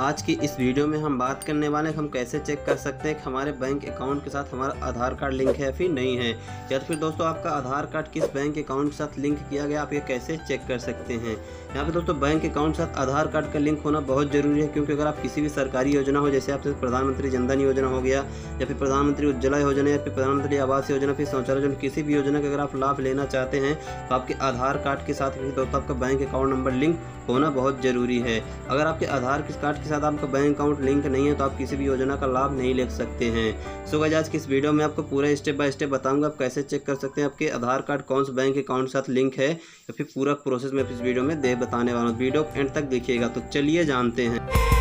आज की इस वीडियो में हम बात करने वाले हैं हम कैसे चेक कर सकते हैं कि हमारे बैंक अकाउंट के साथ हमारा आधार कार्ड लिंक है या फिर नहीं है। या फिर दोस्तों आपका आधार कार्ड किस बैंक अकाउंट के साथ लिंक किया गया, आप ये कैसे चेक कर सकते हैं? यहाँ पे दोस्तों बैंक अकाउंट के साथ आधार कार्ड का लिंक होना बहुत ज़रूरी है, क्योंकि अगर आप किसी भी सरकारी योजना हो, जैसे आपसे प्रधानमंत्री जनधन योजना हो गया, या फिर प्रधानमंत्री उज्ज्वला योजना, या फिर प्रधानमंत्री आवास योजना, फिर शौचालय योजना, किसी भी योजना का अगर आप लाभ लेना चाहते हैं तो आपके आधार कार्ड के साथ दोस्तों आपका बैंक अकाउंट नंबर लिंक होना बहुत ज़रूरी है। अगर आपके आधार कार्ड के साथ आपका बैंक अकाउंट लिंक नहीं है तो आप किसी भी योजना का लाभ नहीं ले सकते हैं। सो गज आज की इस वीडियो में आपको पूरा स्टेप बाय स्टेप बताऊँगा, आप कैसे चेक कर सकते हैं आपके आधार कार्ड कौन से बैंक अकाउंट के साथ लिंक है, या फिर पूरा प्रोसेस में इस वीडियो में दे बताने वाला हूँ। वीडियो एंड तक देखिएगा तो चलिए जानते हैं।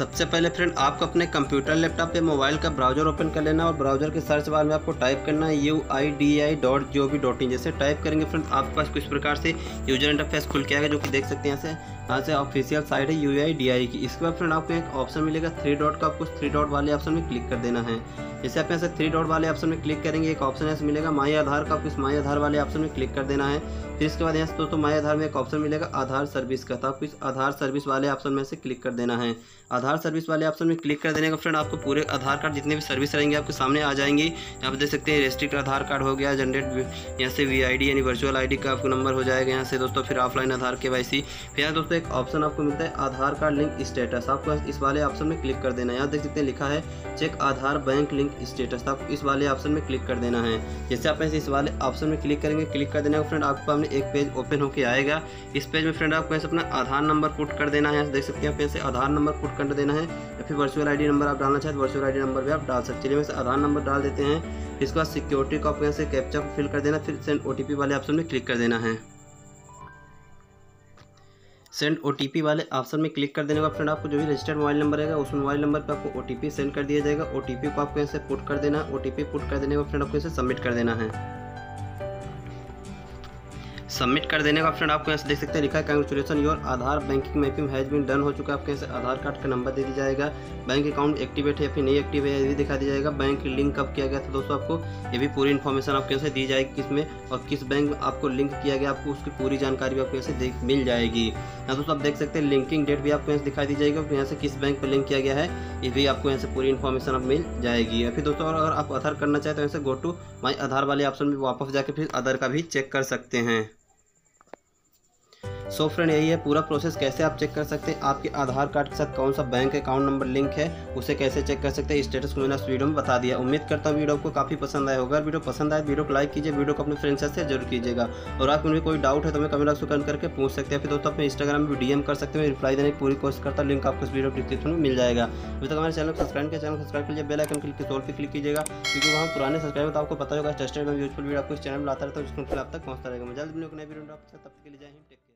सबसे पहले फ्रेंड आपको अपने कंप्यूटर लैपटॉप या मोबाइल का ब्राउज़र ओपन कर लेना और ब्राउज़र के सर्च बार में आपको टाइप करना है U I D I dot G O V dot in जैसे टाइप करेंगे फ्रेंड आपके पास कुछ प्रकार से यूज़र इंटरफेस खुल के आएगा जो कि देख सकते हैं यहाँ से। यहाँ से ऑफिशियल साइट है U I D A I. इसके बाद फ्रेंड आपको एक ऑप्शन मिलेगा थ्री डॉट का, आपको थ्री डॉट वाले ऑप्शन में क्लिक कर देना है। जैसे आप यहाँ से थ्री डॉट वाले ऑप्शन में क्लिक करेंगे, एक ऑप्शन ऐसे मिलेगा माई आधार का, आपको इस माई आधार वाले ऑप्शन में क्लिक कर देना है। फिर इसके बाद यहाँ से दोस्तों माई आधार में एक ऑप्शन मिलेगा आधार सर्विस का तो आपको इस आधार सर्विस वाले ऑप्शन में से क्लिक कर देना है। आधार सर्विस वाले ऑप्शन में क्लिक कर देने का फ्रेंड आपको पूरे आधार कार्ड जितने भी सर्विस रहेंगे आपके सामने आ जाएँगी। यहाँ पर देख सकते हैं रेस्ट्रिक्ट आधार कार्ड हो गया जनरेट यहाँ से वीआईडी यानी वर्चुअल आईडी का आपको नंबर हो जाएगा यहाँ से दोस्तों, फिर ऑफलाइन आधार के वाई फिर यहाँ दोस्तों एक ऑप्शन आपको मिलता है आधार कार्ड लिंक स्टेटस आपको इस वाले ऑप्शन में क्लिक कर देना है। यहाँ देख सकते हैं लिखा है check Aadhaar bank link status आपको इस वाले ऑप्शन में क्लिक कर देना है। जैसे आप इस वाले ऑप्शन में क्लिक करेंगे क्लिक कर देना फ्रेंड आपको सामने एक पेज ओपन होकर आएगा। इस पेज में फ्रेंड आपको ऐसे अपना आधार नंबर पुट कर देना है। देख सकते हैं आप ऐसे आधार नंबर पुट कर देना है, या फिर वर्चुअल आईडी नंबर आप डालना चाहते हैं वर्चुअल आईडी नंबर भी आप डाल सकते हैं। वैसे आधार नंबर डाल देते हैं, इसके बाद सिक्योरिटी को आपको यहाँ से कैप्चा फिल कर देना, फिर सेंड ओटीपी वाले ऑप्शन में क्लिक कर देना है। सेंड ओटीपी वाले ऑप्शन में क्लिक कर देने के फ्रेंड आपको जो भी रजिस्टर्ड मोबाइल नंबर रहेगा, उस मोबाइल नंबर पर आपको ओ सेंड कर दिया जाएगा। ओ को आपको ऐसे पुट कर देना है ओ पुट कर देने के फ्रेंड आपको इसे सबमिट कर देना है। सबमिट कर देने का फ्रेंड आपको यहाँ से देख सकते हैं, लिखा है congratulation your Aadhaar banking mapping has been done हो चुका है आपके यहाँ से आधार कार्ड का नंबर दे दिया जाएगा। बैंक अकाउंट एक्टिवेट है या फिर नहीं एक्टिव है, ये भी दिखा दिया जाएगा। बैंक लिंक कब किया गया था दोस्तों आपको, ये भी पूरी इन्फॉर्मेशन आपके यहाँ से दी जाएगी किसमें और किस बैंक में आपको लिंक किया गया, आपको उसकी पूरी जानकारी भी आपको यहाँ से मिल जाएगी। यहाँ दोस्तों आप देख सकते हैं लिंकिंग डेट भी आपको यहाँ से दिखाई दी जाएगी और यहाँ से किस बैंक पर लिंक किया गया है, ये भी आपको यहाँ से पूरी इन्फॉर्मेशन आप मिल जाएगी। या फिर दोस्तों अगर आप आधार करना चाहते हैं तो यहाँ से गो टू माई आधार वाले ऑप्शन में वापस जाकर फिर आधार का भी चेक कर सकते हैं। सो फ्रेंड यही है पूरा प्रोसेस कैसे आप चेक कर सकते हैं? आपके आधार कार्ड के साथ कौन सा बैंक अकाउंट नंबर लिंक है, उसे कैसे चेक कर सकते हैं? स्टेटस को मैंने इस वीडियो में बता दिया। उम्मीद करता हूँ वीडियो को काफ़ी पसंद आया होगा। वीडियो पसंद आए वीडियो को लाइक कीजिए वीडियो को अपने फ्रेंड्स से ज़रूर कीजिएगा। और आप मुझे कोई डाउट है तो मैं कमेंट बॉक्स में करके पूछ सकते हैं। फिर दोस्तों अपने इंस्टाग्राम में डीएम कर सकते हैं। रिप्लाई देने की पूरी कोशिश करता हूँ। लिंक आपको इस वीडियो डिस्क्रिप्शन में मिल जाएगा। अभी तक हमारे चैनल सब्सक्राइब किया चैनल सब्सक्राइब कीजिए बेल आइकन क्लिक तौर पर क्लिक कीजिएगा। क्योंकि वहाँ पुराने सब्सक्राइबर तो आपको पता होगा। टेस्टेड यूजफुल वीडियो आपको इस चैनल में आता रहता है उसको आप तक पहुँचता रहेगा। मैं जल्द नए वीडियो तब तक के लिए जाए